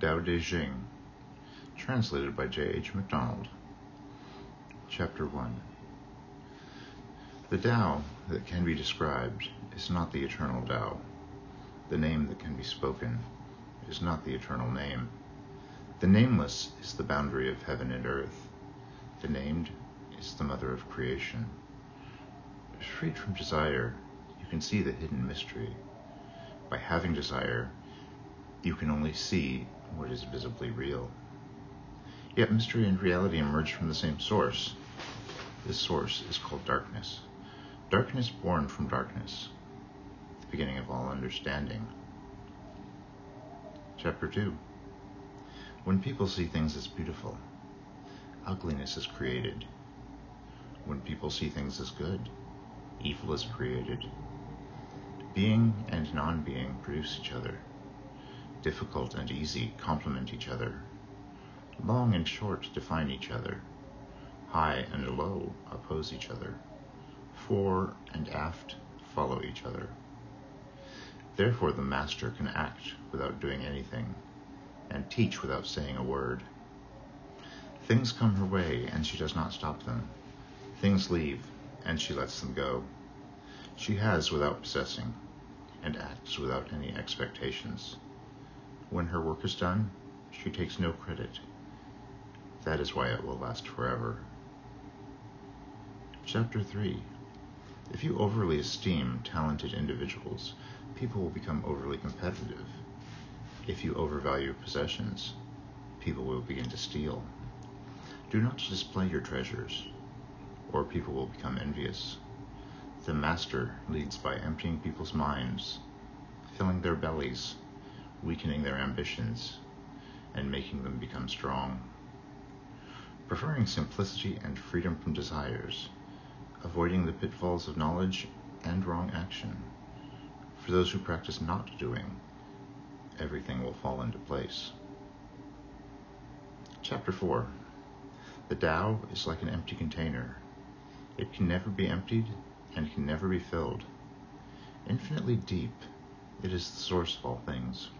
Tao Te Ching, translated by J. H. McDonald. Chapter 1 The Tao that can be described is not the eternal Tao. The name that can be spoken is not the eternal name. The nameless is the boundary of heaven and earth. The named is the mother of creation. Freed from desire, you can see the hidden mystery. By having desire, you can only see what is visibly real. Yet mystery and reality emerge from the same source. This source is called darkness. Darkness born from darkness, the beginning of all understanding. Chapter 2 When people see things as beautiful, ugliness is created. When people see things as good, evil is created. Being and non being produce each other. Difficult and easy complement each other. Long and short define each other. High and low oppose each other. Fore and aft follow each other. Therefore, the master can act without doing anything, and teach without saying a word. Things come her way, and she does not stop them. Things leave, and she lets them go. She has without possessing, and acts without any expectations. When her work is done, she takes no credit. That is why it will last forever. Chapter 3 If you overly esteem talented individuals, people will become overly competitive. If you overvalue possessions, people will begin to steal. Do not display your treasures, or people will become envious. The master leads by emptying people's minds, filling their bellies, weakening their ambitions, and making them become strong. Preferring simplicity and freedom from desires, avoiding the pitfalls of knowledge and wrong action. For those who practice not doing, everything will fall into place. Chapter 4 The Tao is like an empty container. It can never be emptied and can never be filled. Infinitely deep, it is the source of all things.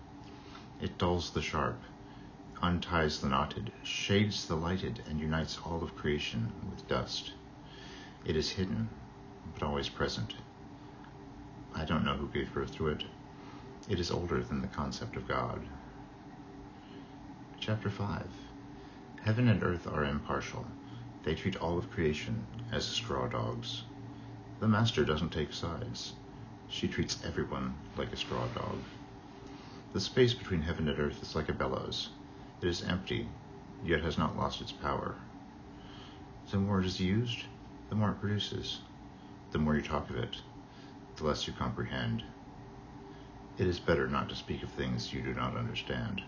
It dulls the sharp, unties the knotted, shades the lighted, and unites all of creation with dust. It is hidden, but always present. I don't know who gave birth to it. It is older than the concept of God. Chapter 5 Heaven and earth are impartial. They treat all of creation as straw dogs. The master doesn't take sides. She treats everyone like a straw dog. The space between heaven and earth is like a bellows. It is empty, yet has not lost its power. The more it is used, the more it produces. The more you talk of it, the less you comprehend. It is better not to speak of things you do not understand.